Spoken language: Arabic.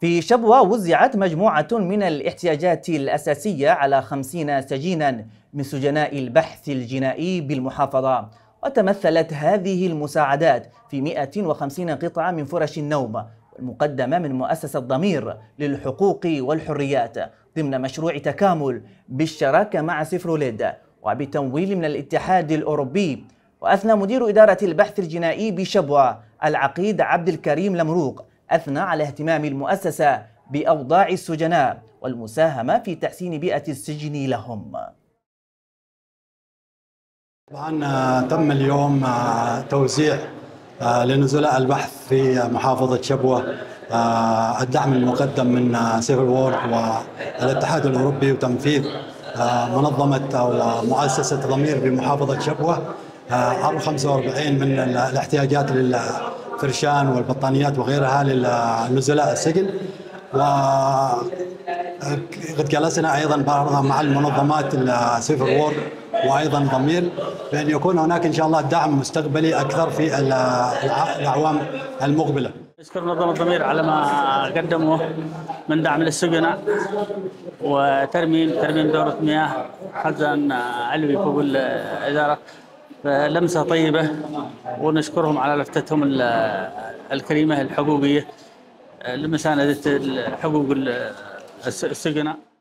في شبوة وزعت مجموعة من الاحتياجات الأساسية على خمسين سجينا من سجناء البحث الجنائي بالمحافظة. وتمثلت هذه المساعدات في 150 قطعة من فرش النوم المقدمة من مؤسسة ضمير للحقوق والحريات ضمن مشروع تكامل بالشراكة مع سفروليد وبتمويل من الاتحاد الأوروبي وأثنى مدير إدارة البحث الجنائي بشبوة العقيد عبد الكريم لمروق أثنى على اهتمام المؤسسة بأوضاع السجناء والمساهمة في تحسين بيئة السجن لهم. طبعا تم اليوم توزيع لنزلاء البحث في محافظة شبوة الدعم المقدم من Saferworld والاتحاد الأوروبي وتنفيذ منظمة أو مؤسسة ضمير بمحافظة شبوة 45 من الاحتياجات للفرشان والبطانيات وغيرها للنزلاء السجن و قد جلسنا أيضا مع المنظمات السيفر وور وأيضا ضمير بأن يكون هناك إن شاء الله دعم مستقبلي أكثر في الأعوام المقبلة. نشكر منظمة ضمير على ما قدموه من دعم للسجناء وترميم ترميم دورة مياه خزان علوي فوق الإدارة لمسه طيبة ونشكرهم على لفتتهم الكريمة الحقوقيه لمساندة حقوق السجناء